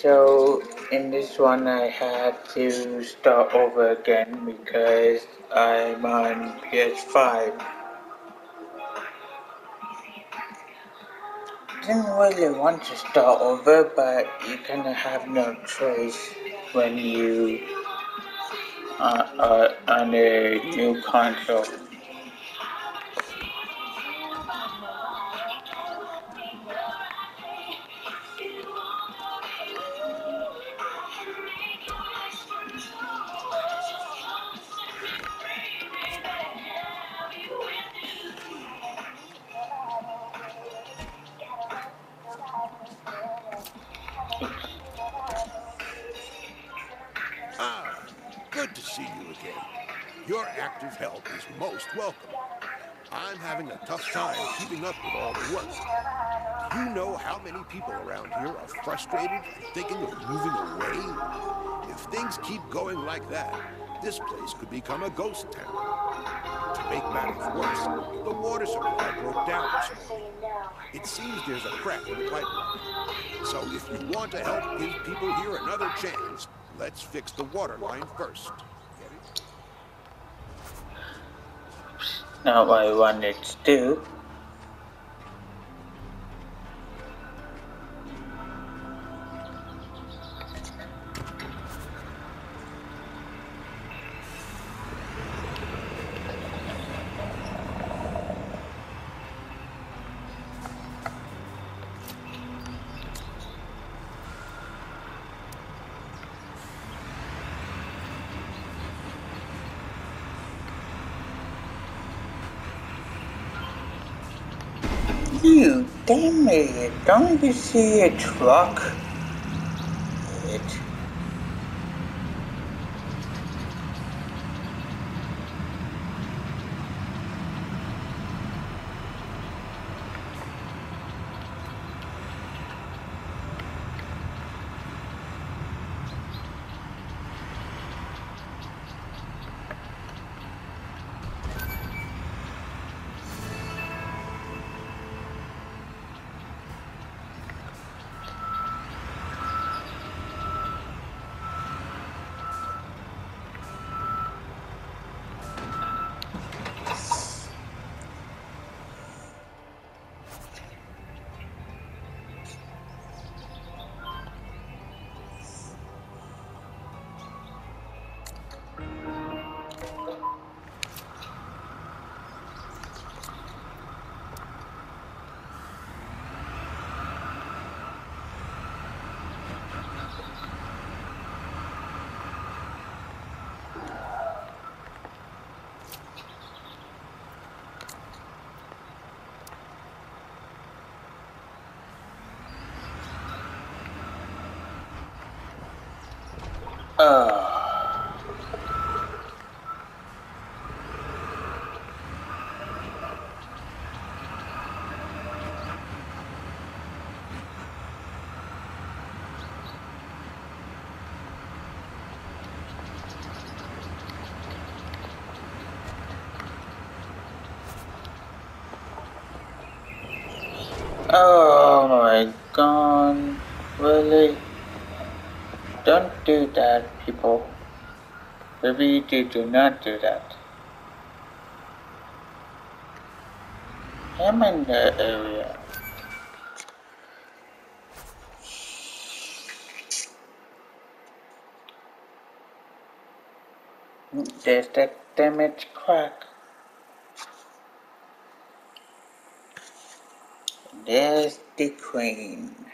So in this one I had to start over again because I'm on PS5. Didn't really want to start over but you kinda have no choice when you are, are on a new console. Like that, this place could become a ghost town. To make matters worse, the water supply broke down. It seems there's a crack in the pipeline. So if you want to help give people here another chance, let's fix the water line first. It? What I wanted to You damn it! Don't you see a truck? It. Uh. Oh my god, really? Don't do that, people. Maybe do, do not do that. I'm in the area. There's that damaged crack. There's the queen.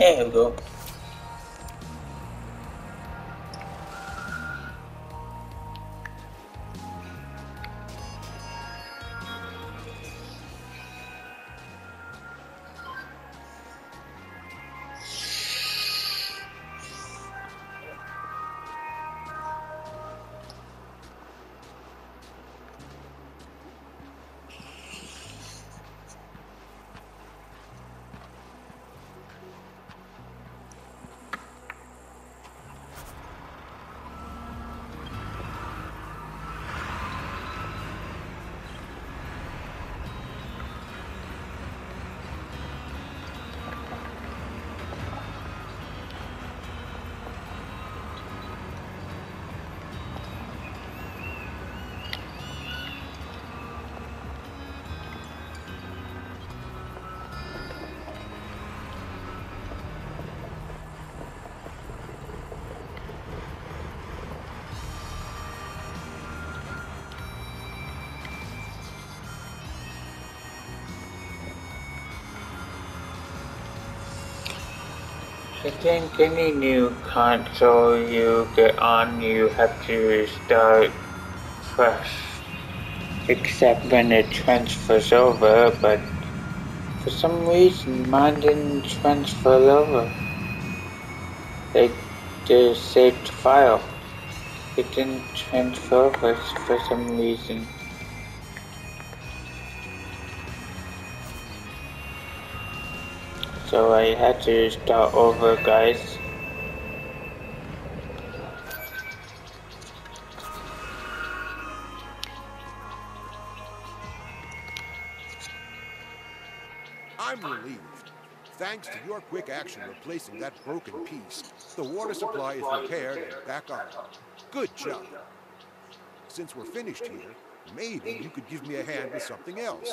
There think any new console you get on, you have to start fresh. Except when it transfers over, but for some reason mine didn't transfer over. It just saved file. It didn't transfer over for some reason. So I had to start over guys. I'm relieved. Thanks to your quick action replacing that broken piece, the water supply is repaired and back on. Good job. Since we're finished here, maybe you could give me a hand with something else.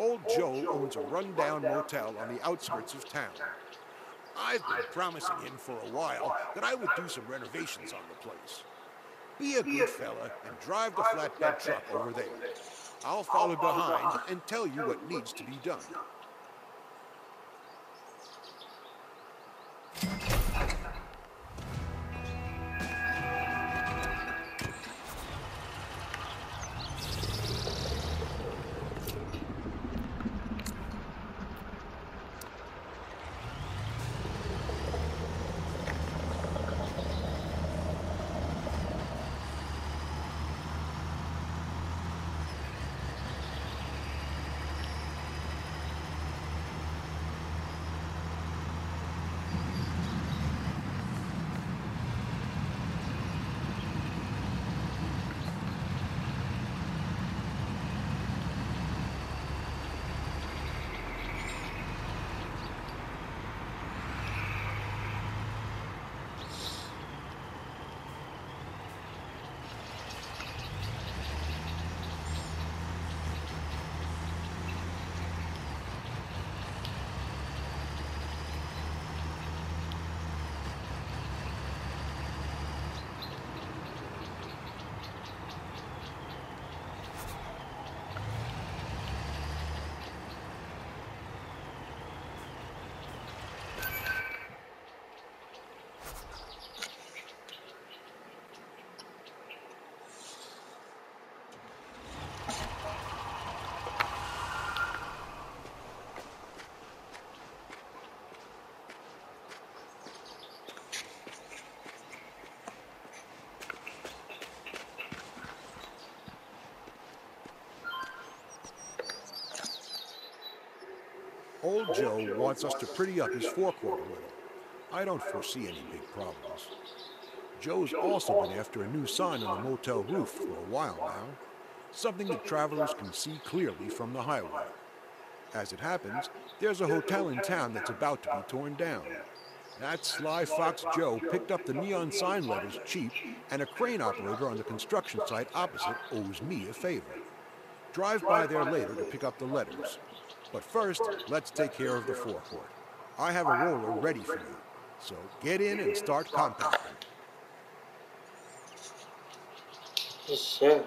Old Joe owns a rundown motel on the outskirts of town. I've been promising him for a while that I would do some renovations on the place. Be a good fella and drive the flatbed truck over there. I'll follow behind and tell you what needs to be done. Old Joe wants us to pretty up his forecourt a little. I don't foresee any big problems. Joe's also been after a new sign on the motel roof for a while now. Something that travelers can see clearly from the highway. As it happens, there's a hotel in town that's about to be torn down. That sly fox Joe picked up the neon sign letters cheap, and a crane operator on the construction site opposite owes me a favor. Drive by there later to pick up the letters. But first, let's take care of the forecourt. I have a roller ready for you, so get in and start compacting. Yes, sir.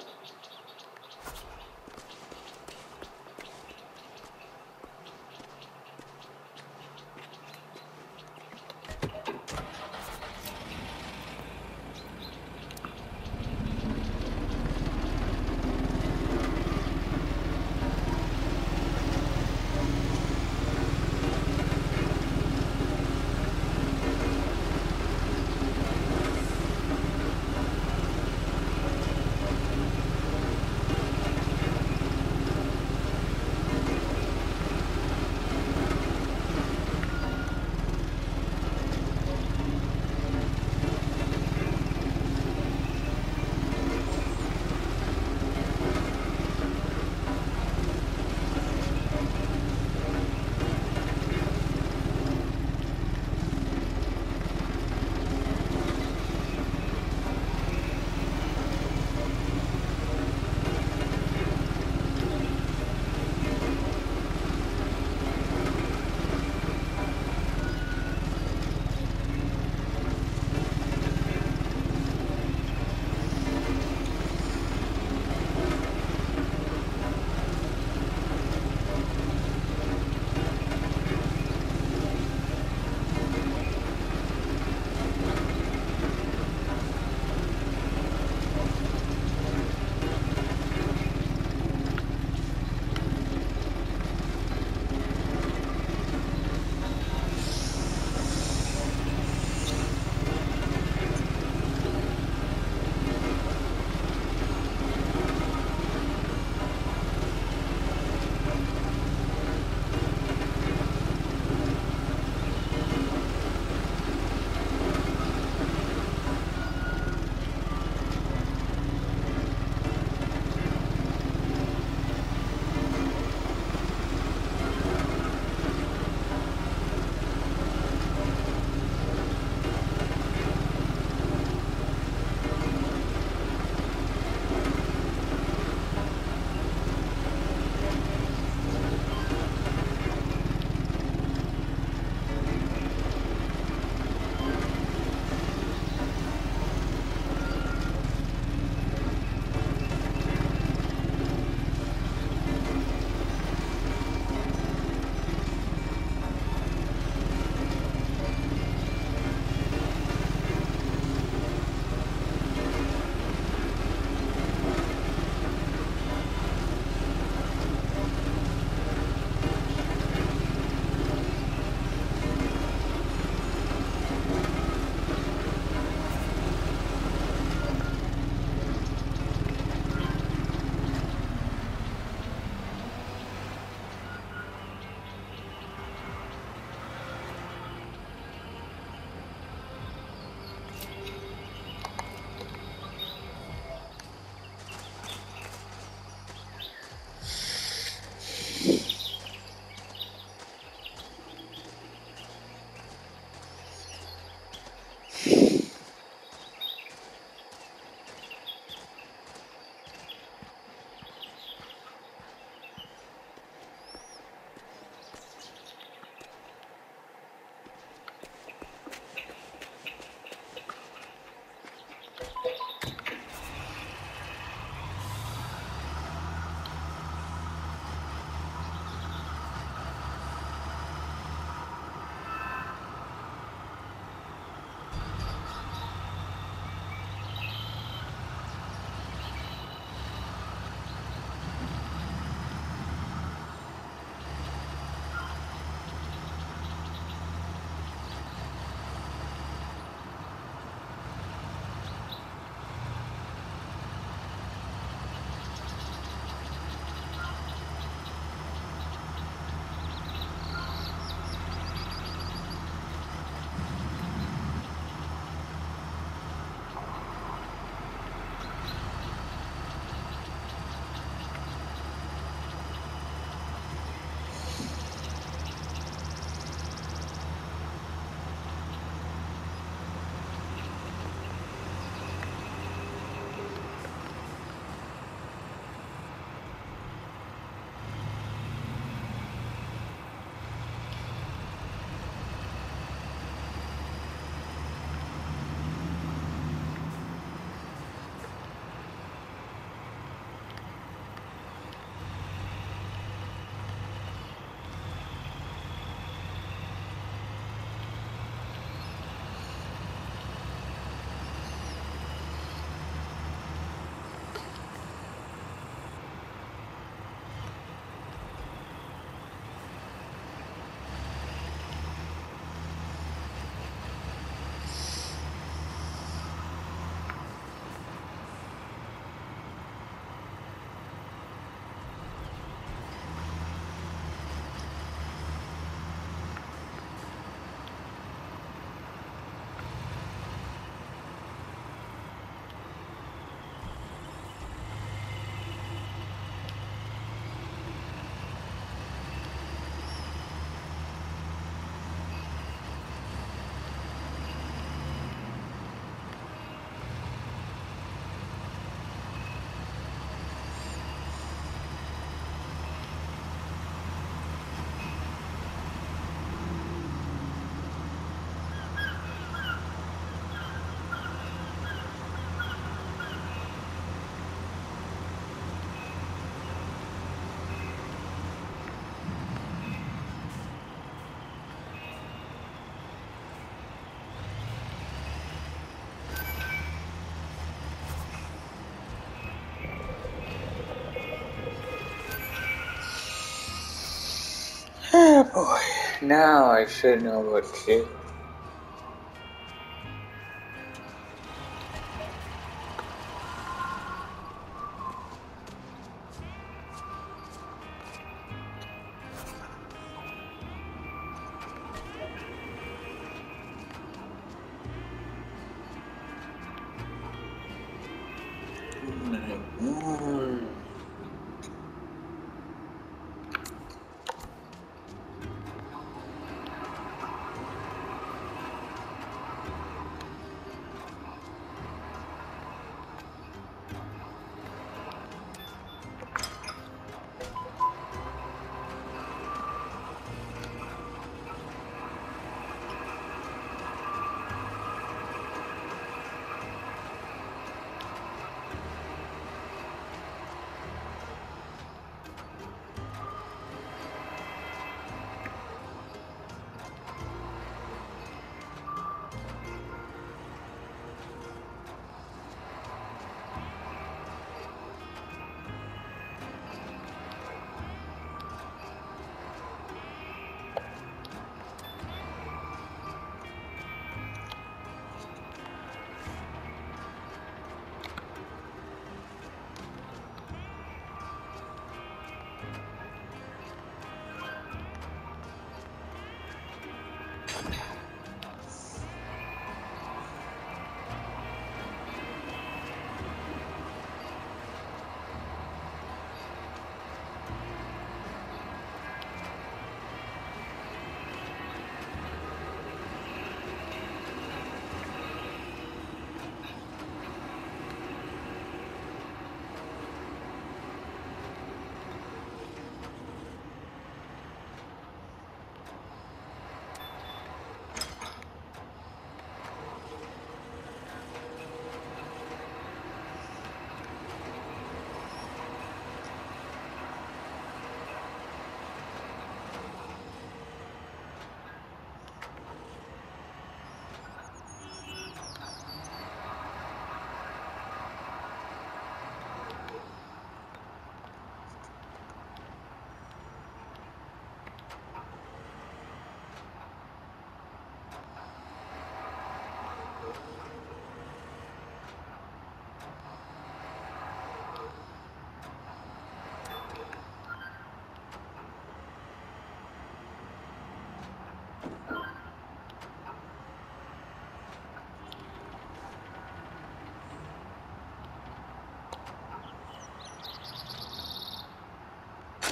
Now I should know what to do.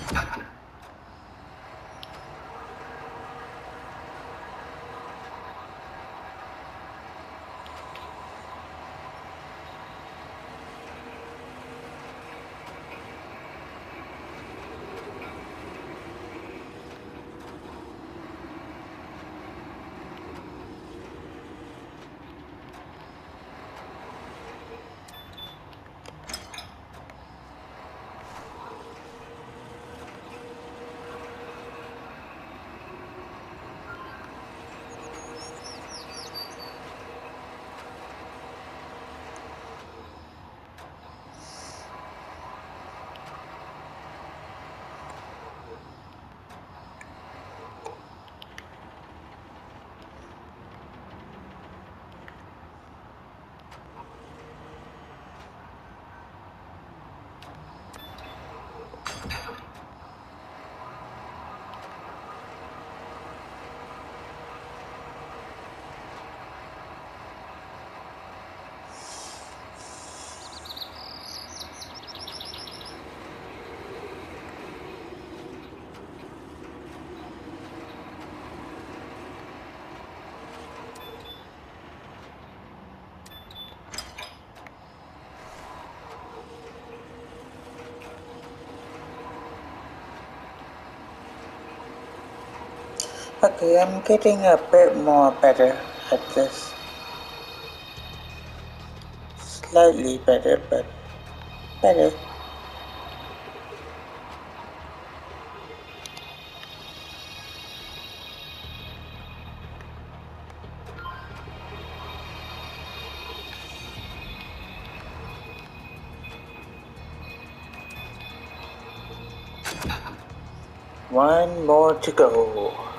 哈哈。Okay, I'm getting a bit more better at this. Slightly better, but better. One more to go.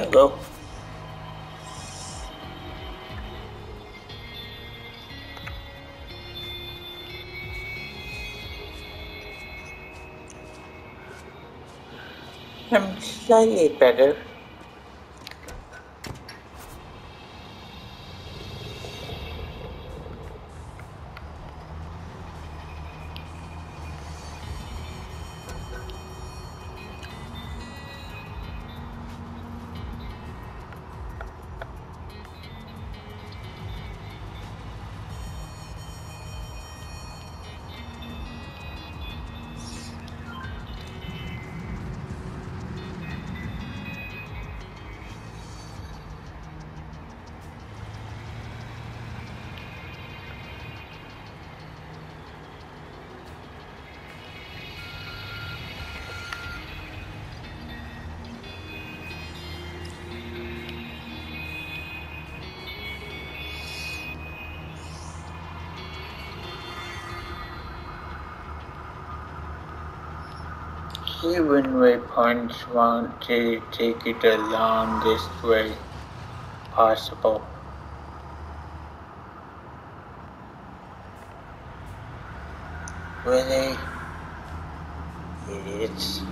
Go. I'm slightly better. Even waypoints want to take it along this way possible. Really? Idiots.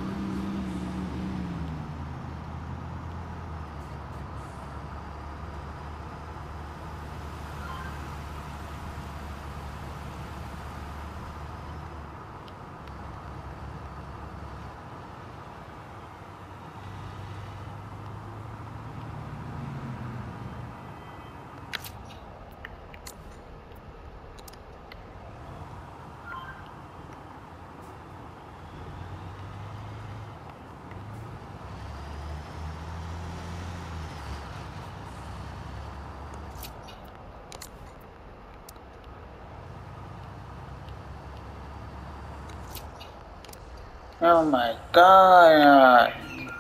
Oh my god,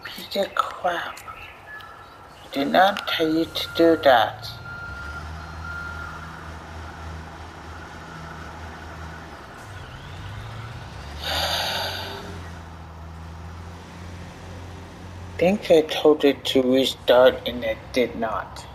piece of crap. I did not tell you to do that. I think I told it to restart and it did not.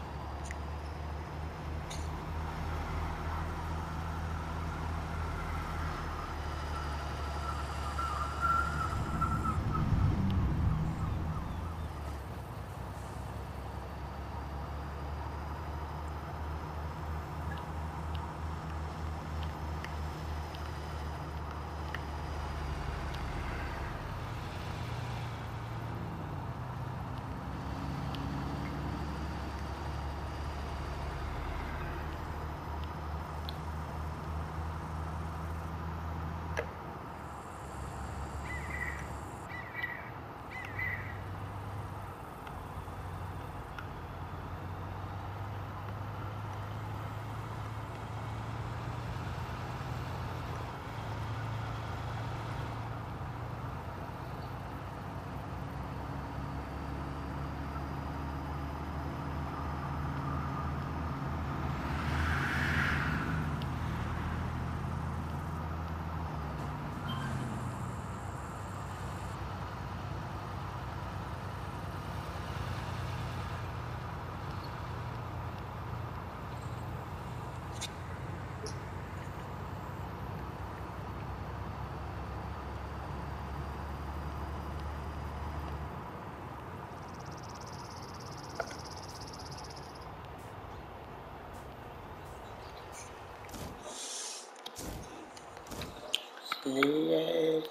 Yeah.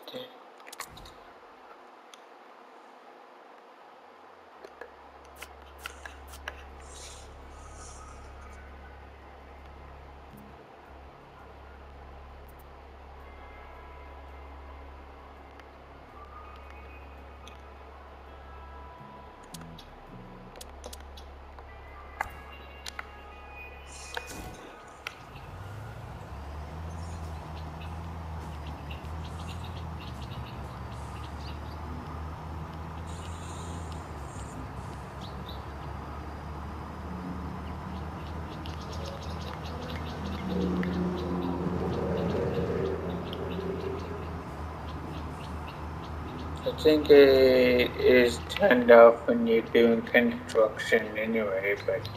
Created think it is turned off when you're doing construction anyway, but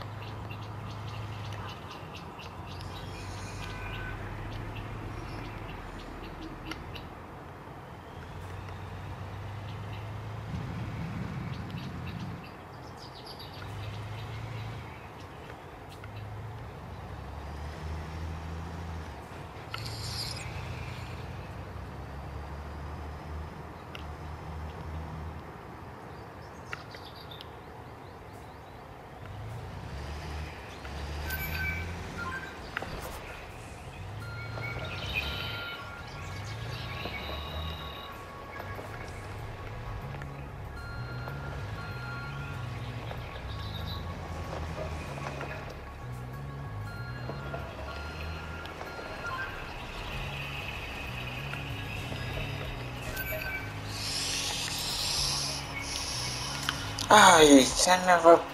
Oh, you son a...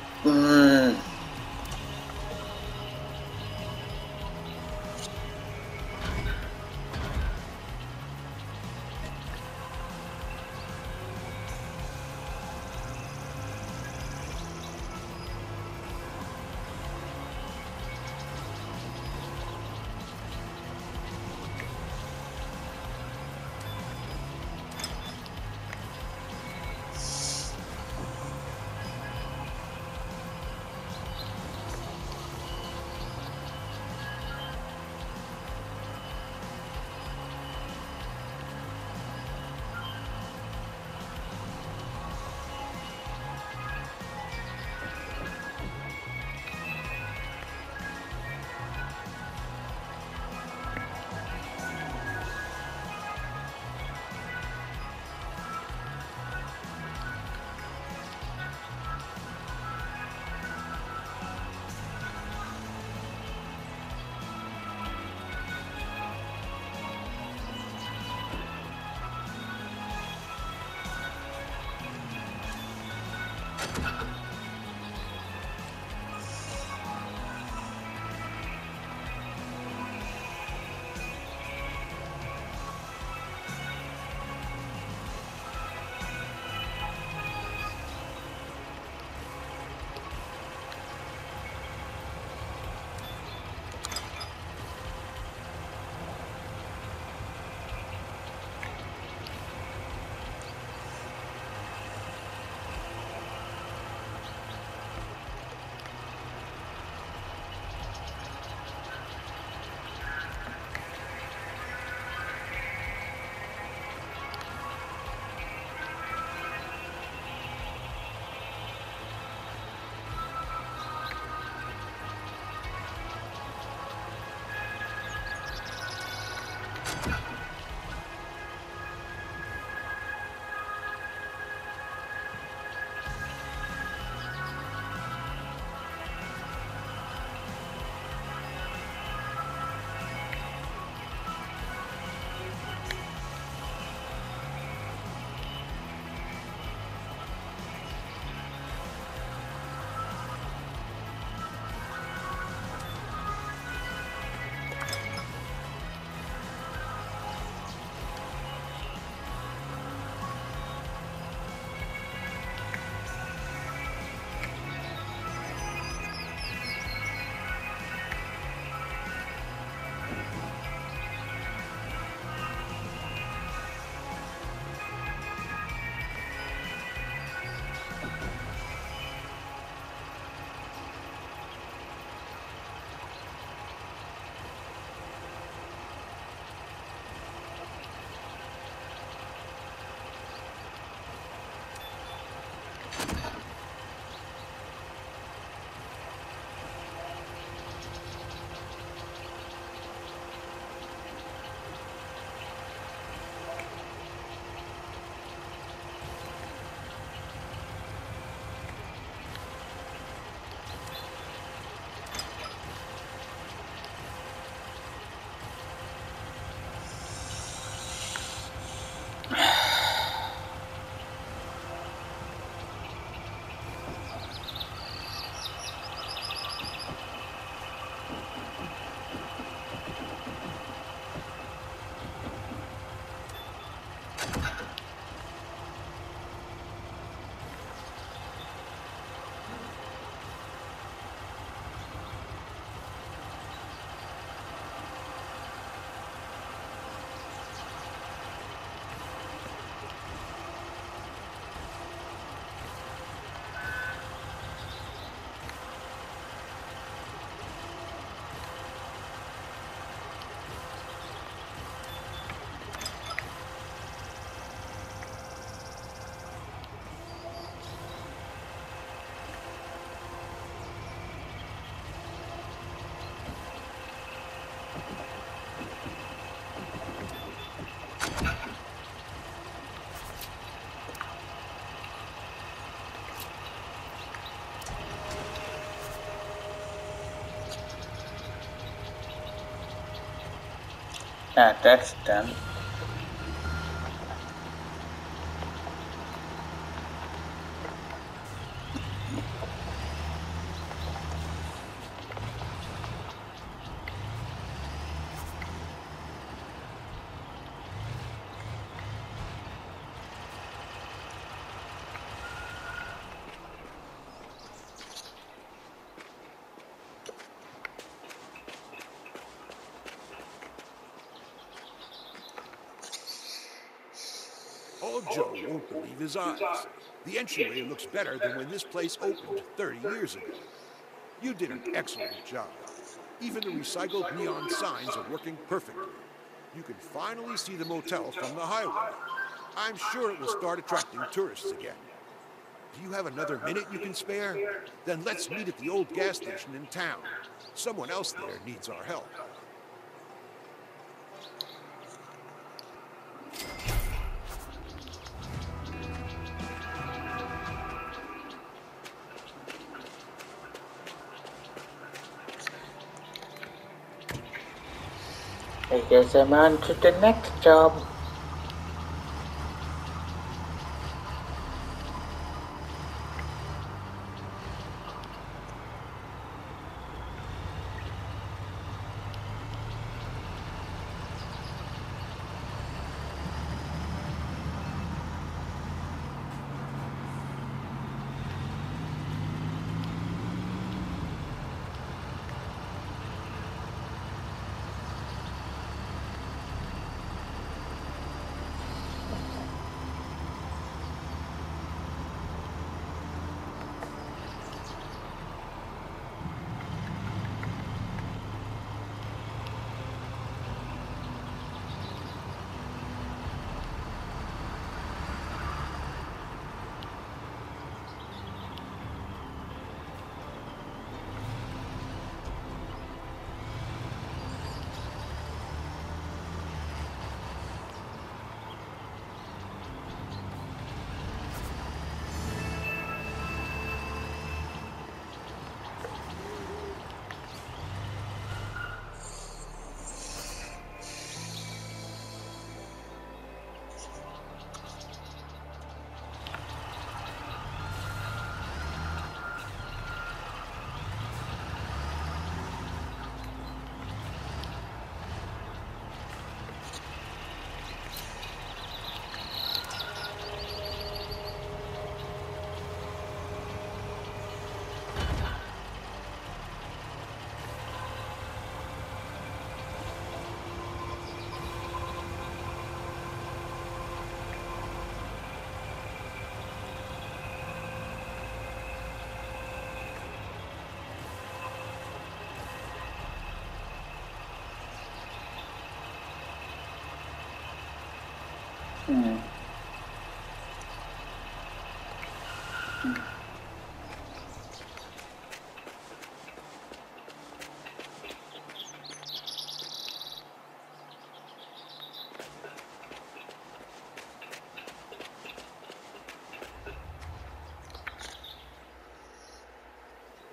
Ah, that's done. Old oh, Joe won't believe his eyes. The entryway looks better than when this place opened 30 years ago. You did an excellent job. Even the recycled neon signs are working perfectly. You can finally see the motel from the highway. I'm sure it will start attracting tourists again. Do you have another minute you can spare? Then let's meet at the old gas station in town. Someone else there needs our help. Guess I'm on to the next job.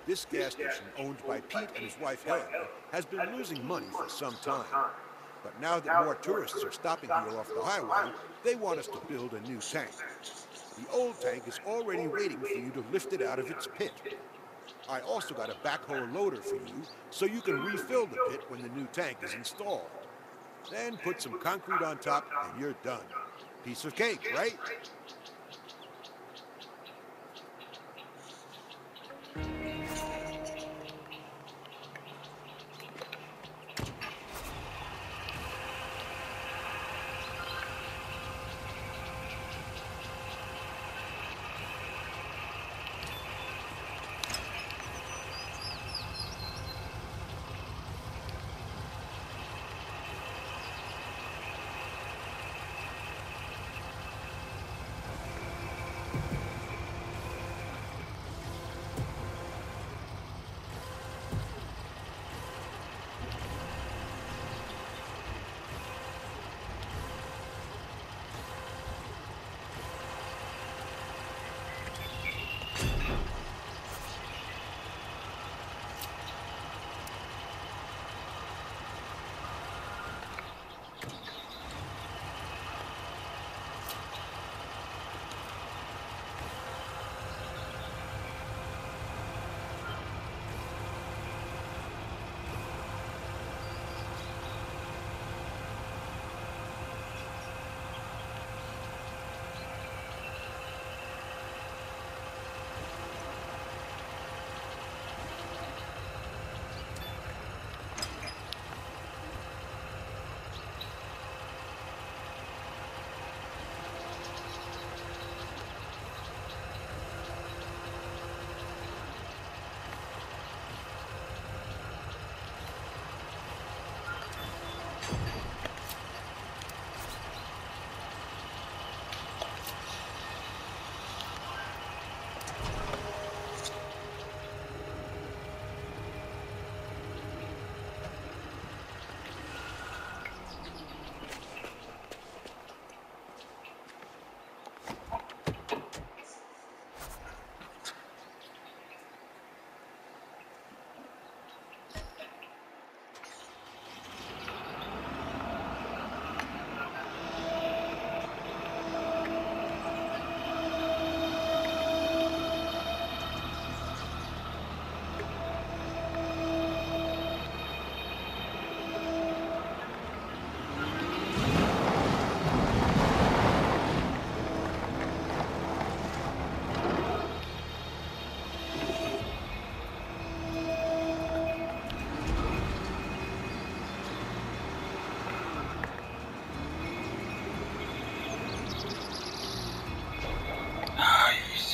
This gas station, owned by Pete and his wife Helen, has been losing money for some time. Now that more tourists are stopping here off the highway, they want us to build a new tank. The old tank is already waiting for you to lift it out of its pit. I also got a backhoe loader for you, so you can refill the pit when the new tank is installed. Then put some concrete on top, and you're done. Piece of cake, right?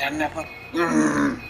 damn never. Mm.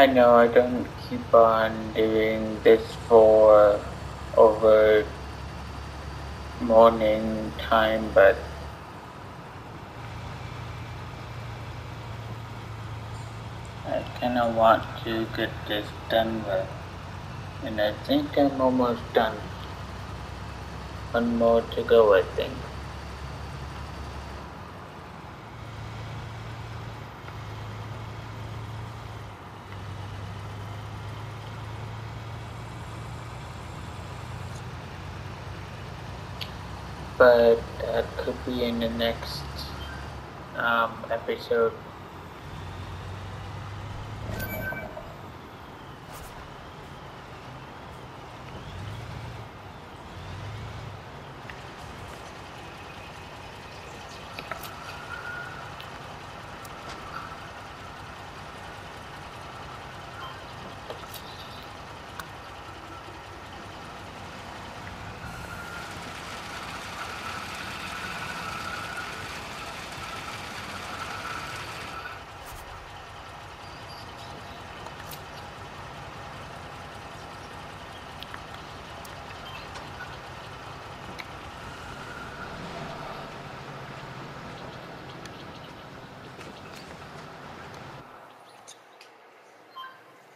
I know I don't keep on doing this for over morning time, but I kind of want to get this done with, and I think I'm almost done. One more to go, I think. But that could be in the next um, episode.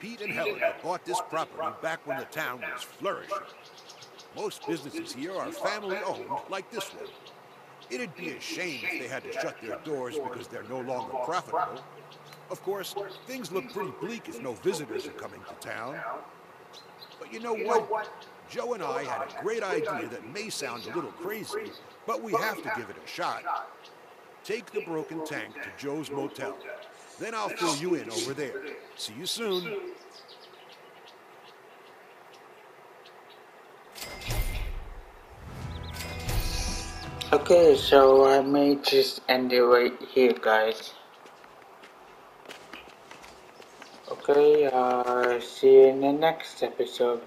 Pete and Helen had bought this property back when the town was flourishing. Most businesses here are family-owned, like this one. It'd be a shame if they had to shut their doors because they're no longer profitable. Of course, things look pretty bleak if no visitors are coming to town. But you know what? Joe and I had a great idea that may sound a little crazy, but we have to give it a shot. Take the broken tank to Joe's Motel. Then I'll fill you in over there. See you soon. Okay, so I may just end it right here, guys. Okay, uh, see you in the next episode.